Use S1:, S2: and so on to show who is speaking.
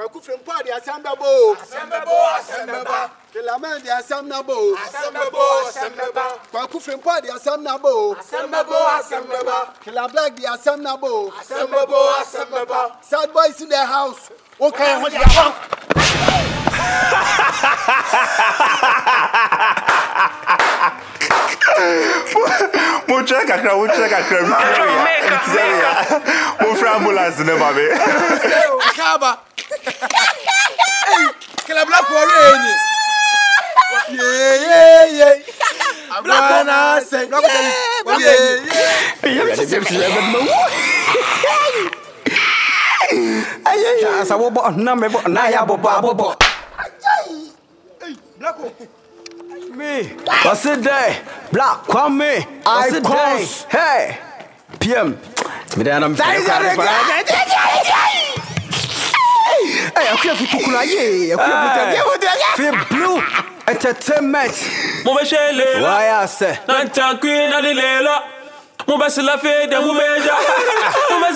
S1: kwaku firi mpɔ de asɛm bɛbɔ o. asɛm bɛbɔ asɛm bɛba. kilamɛn de asɛm nabɔ o. asɛm bɛbɔ asɛm bɛba. kwaku firi mpɔ de asɛm nabɔ o. asɛm bɛbɔ asɛm bɛba. kilablak de asɛm nabɔ o. asɛm bɛbɔ asɛm bɛba. sad boys in the house. o ka ɲi ho de yafa.
S2: mo tẹ kakra mo tẹ kakra mi tẹ mi ya mo fẹ ambulance ne ma mi
S1: kila black warrior ni yeyeye bwana se black warrior
S2: yeyeye
S3: asa wo bo
S4: na me bo na ya bo bo bo bo black me what's it there black kwame i cause hey pm That is a akuyafu tukura ye akuyafu tukura ye akuyafu tukura ye. fi blue entertainment. mo bẹ ṣe lè lọ wáyà sẹ. náà ta queen adilẹ lọ mo bẹ la fi dẹkun bẹ mo bẹ